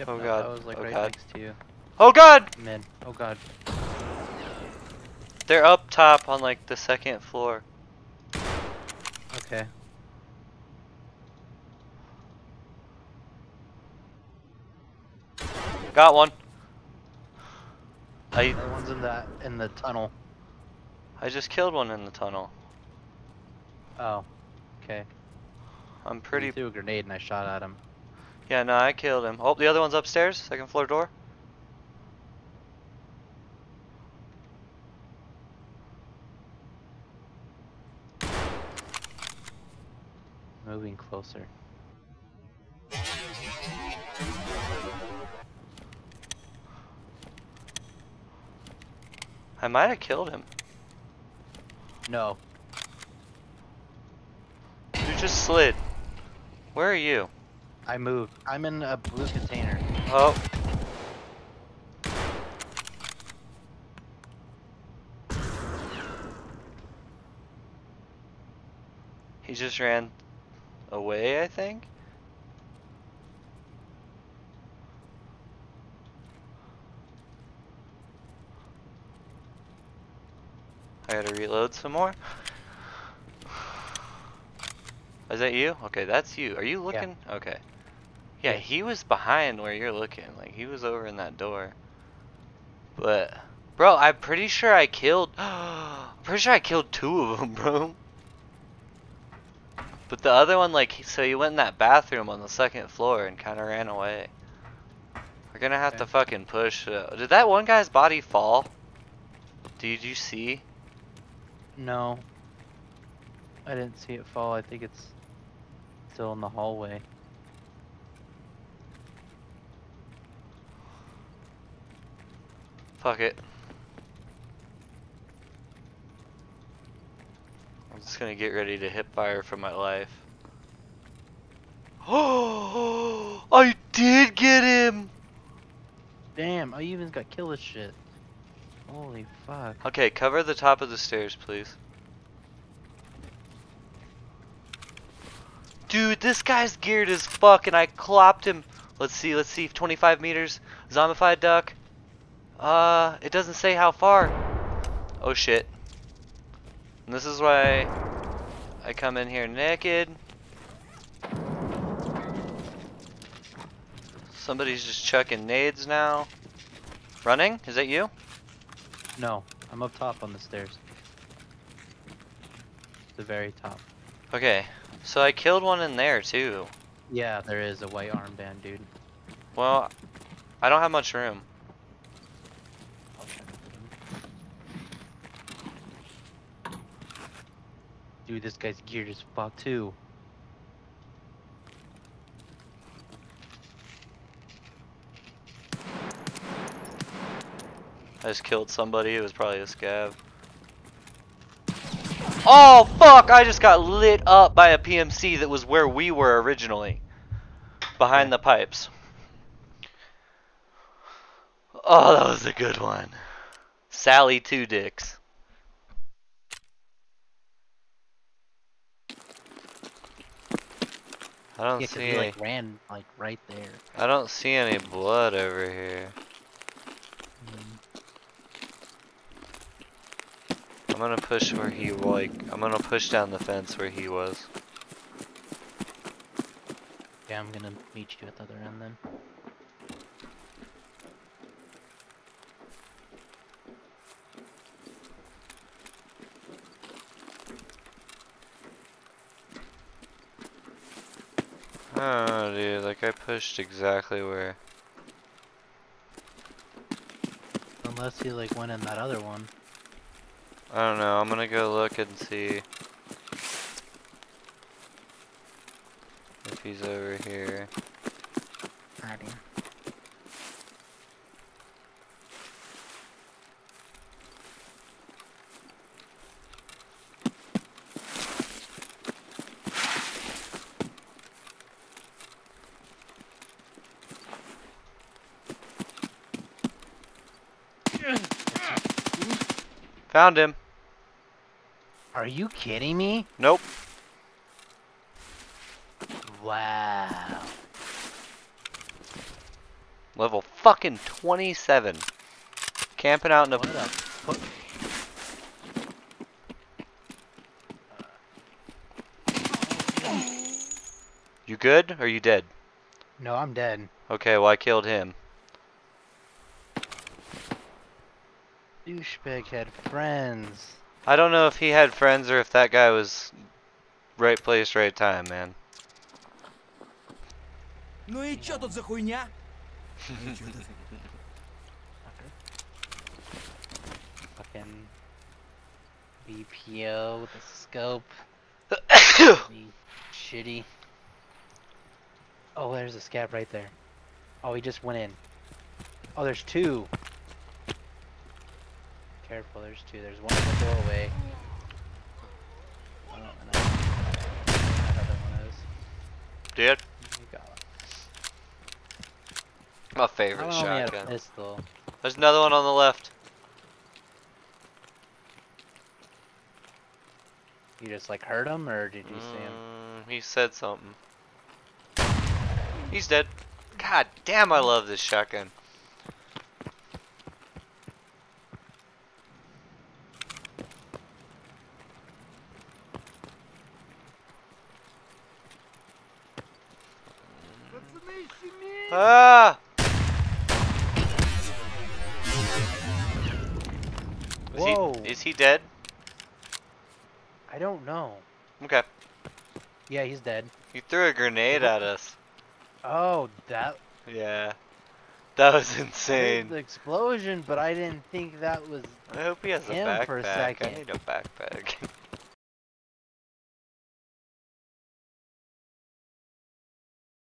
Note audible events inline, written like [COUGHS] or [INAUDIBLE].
Yep, Oh no, god. I was like oh right god. next to you. Oh god! Mid. Oh god. They're up top on like the second floor. Okay. Got one. I The one's in that in the tunnel. I just killed one in the tunnel. Oh. Okay. I'm He pretty. threw a grenade and I shot at him. Yeah, no, I killed him. Oh, the other one's upstairs, second floor door. Moving closer. I might have killed him. No. You just slid. Where are you? I moved. I'm in a blue container. Oh. He just ran away, I think. I gotta reload some more. Is that you? Okay, that's you. Are you looking? Okay. Yeah, he was behind where you're looking. Like, he was over in that door. But, bro, I'm pretty sure I killed. [GASPS] I'm pretty sure I killed two of them, [LAUGHS] bro. But the other one, like, so he went in that bathroom on the second floor and kind of ran away. We're gonna have to fucking push. Uh, did that one guy's body fall? Did you see? No. I didn't see it fall. I think it's still in the hallway. Fuck it. I'm just gonna get ready to hip fire for my life. Oh, [GASPS] I did get him! Damn, I even got kill this shit. Holy fuck. Okay, cover the top of the stairs, please. Dude, this guy's geared as fuck, and I clopped him. Let's see, let's see, 25 meters. Zombified duck. Uh, it doesn't say how far. Oh shit. And this is why I come in here naked. Somebody's just chucking nades now. Running? Is that you? No, I'm up top on the stairs. The very top. Okay, so I killed one in there too. Yeah, there is a white armband, dude. Well, I don't have much room. I'll try to put him. Dude, this guy's geared as fuck too. I just killed somebody. It was probably a scav. Oh fuck! I just got lit up by a PMC that was where we were originally, behind the pipes. Oh, that was a good one. Sally two dicks. I don't Yeah, see he any. like ran like right there. I don't see any blood over here. Mm. I'm gonna push where he like. I'm gonna push down the fence where he was. Yeah, I'm gonna meet you at the other end then. Oh, dude, like I pushed exactly where. Unless he like went in that other one. I don't know. I'm gonna go look and see if he's over here. Alrighty. Found him. Are you kidding me? Nope. Wow. Level fucking 27. Camping out in a. What a You good? Or you dead? No, I'm dead. Okay, well I killed him. douchebag had friends. I don't know if he had friends or if that guy was right place, right time, man. Ну и чё тут за хуйня? Fucking VPO with a scope. [COUGHS] shitty. Oh, there's a scav right there. Oh, he just went in. Oh, there's two. Careful, there's two. There's one in the doorway. Oh, I- another one is. Dude, You got one. my I favorite a shotgun. pistol. There's another one on the left. You just like heard him, or did you see him? Mm, he said something. He's dead. God damn, I love this shotgun. Ah! Is Whoa. he is he dead? I don't know. Okay. Yeah, he's dead. He threw a grenade at us. Oh, that Yeah. That was insane. the explosion, but I didn't think that was. I hope he has a backpack. for a I need a backpack. [LAUGHS]